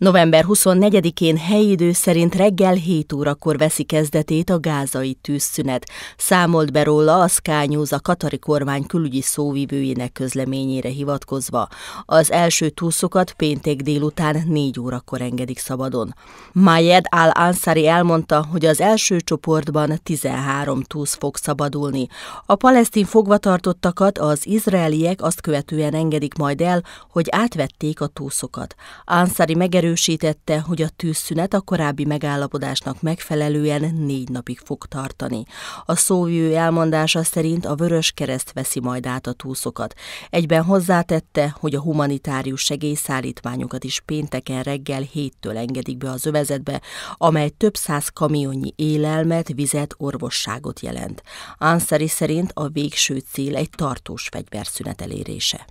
November 24-én helyi idő szerint reggel 7 órakor veszi kezdetét a gázai tűzszünet. Számolt be róla a Sky a katari kormány külügyi szóvivőjének közleményére hivatkozva. Az első túszokat péntek délután 4 órakor engedik szabadon. Mayed al-Ansari elmondta, hogy az első csoportban 13 túsz fog szabadulni. A palesztin fogvatartottakat az izraeliek azt követően engedik majd el, hogy átvették a túszokat. Ansari megerő megerősítette, hogy a tűzszünet a korábbi megállapodásnak megfelelően négy napig fog tartani. A szóvő elmondása szerint a Vörös Kereszt veszi majd át a túszokat. Egyben hozzátette, hogy a humanitárius segélyszállítmányokat is pénteken reggel héttől engedik be az övezetbe, amely több száz kamionnyi élelmet, vizet, orvosságot jelent. Ansari szerint a végső cél egy tartós fegyverszünet elérése.